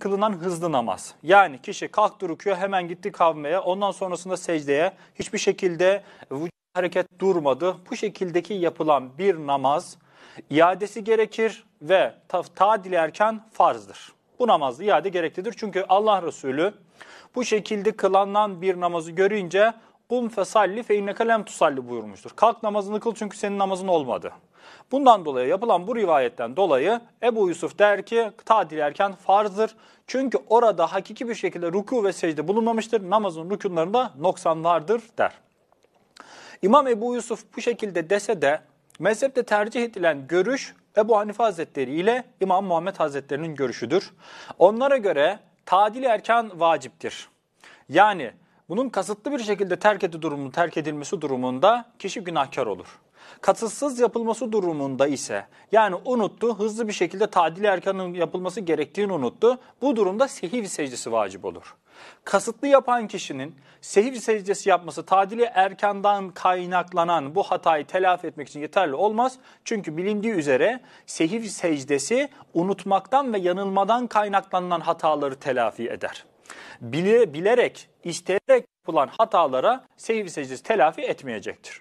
kılınan hızlı namaz. Yani kişi kalktı rüküye hemen gitti kavmeye ondan sonrasında secdeye hiçbir şekilde vücut hareket durmadı. Bu şekildeki yapılan bir namaz iadesi gerekir ve ta tadil erken farzdır. Bu namazda iade gereklidir. Çünkü Allah Resulü bu şekilde kılanan bir namazı görünce kum fesalli fe inneke lem tusalli buyurmuştur. Kalk namazını kıl çünkü senin namazın olmadı. Bundan dolayı yapılan bu rivayetten dolayı Ebu Yusuf der ki tadil erken farzdır. Çünkü orada hakiki bir şekilde ruku ve secde bulunmamıştır. Namazın rükunlarında noksan vardır der. İmam Ebu Yusuf bu şekilde dese de mezhepte tercih edilen görüş Ebu Hanife Hazretleri ile İmam Muhammed Hazretleri'nin görüşüdür. Onlara göre tadil erken vaciptir. Yani bunun kasıtlı bir şekilde terk edi durumu, terk edilmesi durumunda kişi günahkar olur. Kasıtsız yapılması durumunda ise yani unuttu, hızlı bir şekilde tadil erkanın yapılması gerektiğini unuttu. Bu durumda sehiv secdesi vacip olur. Kasıtlı yapan kişinin sehiv secdesi yapması tadili erkandan kaynaklanan bu hatayı telafi etmek için yeterli olmaz. Çünkü bilindiği üzere sehiv secdesi unutmaktan ve yanılmadan kaynaklanan hataları telafi eder. Bile, bilerek, isteyerek yapılan hatalara sehiv secdesi telafi etmeyecektir.